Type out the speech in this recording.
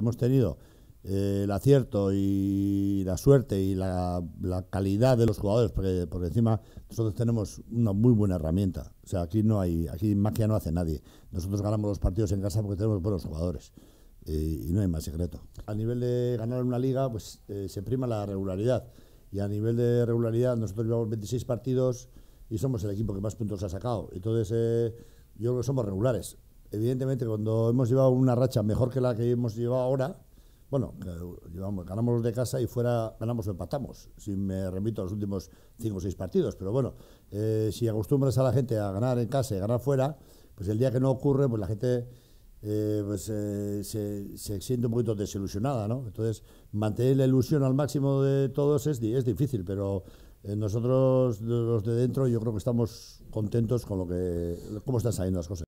Hemos tenido eh, el acierto y la suerte y la, calidad de los jugadores, porque por encima nosotros tenemos una muy buena herramienta. O sea, aquí no hay, aquí magia no hace nadie. Nosotros ganamos los partidos en casa porque tenemos buenos jugadores. y no hay más secreto. A nivel de ganar una liga, pues eh, se prima la regularidad. Y a nivel de regularidad, nosotros llevamos 26 partidos y somos el equipo que más puntos ha sacado. Entonces, eh, yo creo que somos regulares. Evidentemente, cuando hemos llevado una racha mejor que la que hemos llevado ahora, bueno, llevamos, ganamos de casa y fuera ganamos o empatamos, si me remito a los últimos cinco o seis partidos. Pero bueno, eh, si acostumbras a la gente a ganar en casa y ganar fuera, pues el día que no ocurre, pues la gente eh, pues, eh, se, se, siente un poquito desilusionada, ¿no? Entonces, mantener la ilusión al máximo de todos es, es difícil, pero nosotros, los de dentro, yo creo que estamos contentos con lo que cómo están saliendo las cosas.